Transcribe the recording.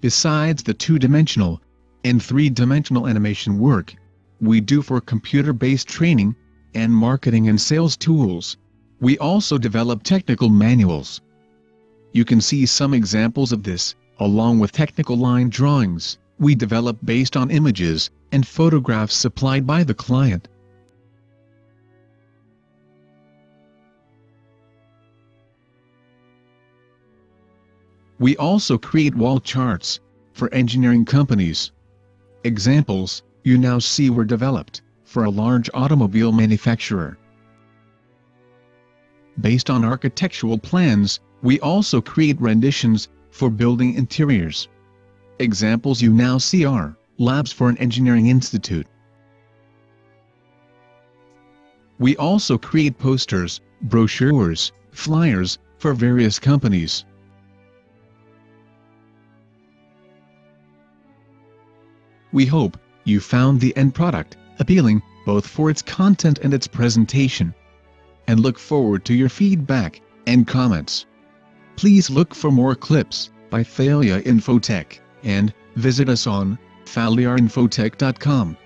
Besides the two-dimensional and three-dimensional animation work, we do for computer-based training, and marketing and sales tools. We also develop technical manuals. You can see some examples of this, along with technical line drawings, we develop based on images and photographs supplied by the client. We also create wall charts for engineering companies. Examples you now see were developed for a large automobile manufacturer. Based on architectural plans, we also create renditions for building interiors. Examples you now see are labs for an engineering institute. We also create posters, brochures, flyers, for various companies. We hope you found the end product appealing both for its content and its presentation. And look forward to your feedback and comments. Please look for more clips by Thalia Infotech and visit us on thaliainfotech.com.